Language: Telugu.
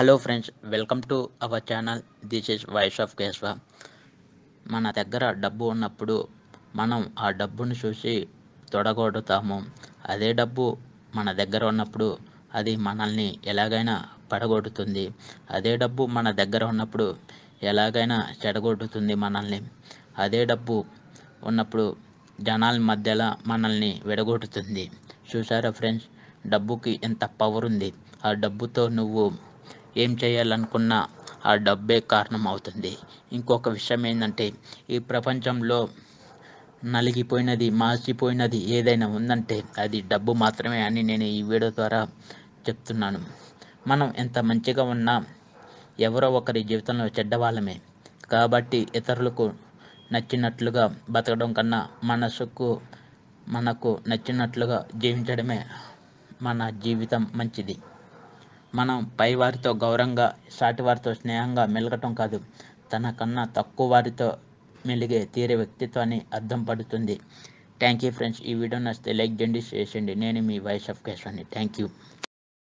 Hello friends welcome to our channel this is voice of Keshava మన దగ్గర డబ్బు ఉన్నప్పుడు మనం ఆ డబ్బును చూసి తొడగొడతాము. అదే డబ్బు మన దగ్గర ఉన్నప్పుడు అది మనల్ని ఎలాగైనా పడగొడుతుంది. అదే డబ్బు మన దగ్గర ఉన్నప్పుడు ఎలాగైనా చెడగొడుతుంది మనల్ని. అదే డబ్బు ఉన్నప్పుడు జనాల మధ్యలో మనల్ని విడగొడుతుంది. చూసారా ఫ్రెండ్స్ డబ్బుకి ఎంత పవర్ ఉంది. ఆ డబ్బుతో నువ్వు ఏం చేయాలనుకున్నా ఆ డబ్బే కారణం అవుతుంది ఇంకొక విషయం ఏంటంటే ఈ ప్రపంచంలో నలిగిపోయినది మాసిపోయినది ఏదైనా ఉందంటే అది డబ్బు మాత్రమే అని నేను ఈ వీడియో ద్వారా చెప్తున్నాను. మనం ఎంత మంచిగా ఉన్నా ఎవరో ఒకరి జీవితంలో చెడ్డవాళ్ళమే. కాబట్టి ఇతరులకు నచ్చినట్లుగా బతకడం కన్నా మనసుకు మనకు నచ్చినట్లుగా జీవించడమే మన జీవితం మంచిది. మనం పైవారితో గౌరవంగా సాటివారితో స్నేహంగా మెలగటం కాదు. తన కన్నా తక్కువ వారితో మెలిగే తీరే వ్యక్తిత్వాన్ని అర్థం పడుతుంది. Thank you friends. ఈ వీడియో నచ్చితే లైక్ చేయండి షేర్ చేయండి. నేను మీ వాయిస్ ఆఫ్ కేశవాన్ని. Thank you